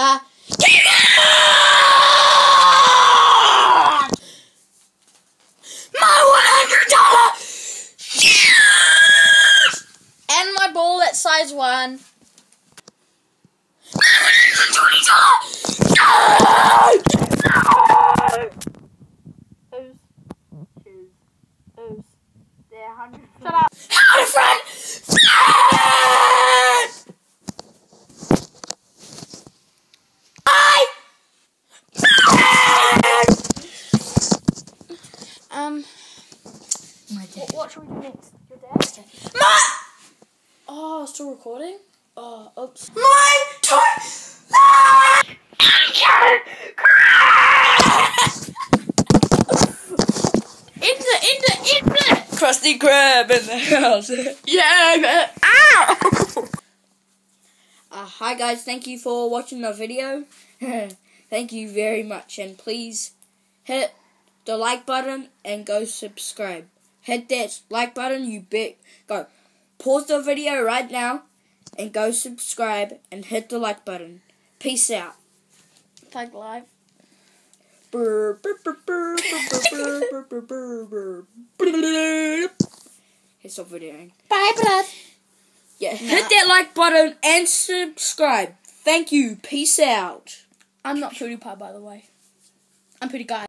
Uh, get! My $100! Yes! And my ball at size 1. 100. Shut up! What, should we do next? Your dad? My Oh, still recording? Oh, oops. my toy. In the, in the, in the. Krusty Krab in the house. Yeah. Ow! Uh, hi guys, thank you for watching the video. thank you very much, and please hit the like button and go subscribe hit that like button, you bet. Go. Pause the video right now and go subscribe and hit the like button. Peace out. Tag live. Hit stop videoing. Bye, blood. Yeah, no. hit that like button and subscribe. Thank you. Peace out. I'm not PewDiePie, by the way. I'm pretty guy.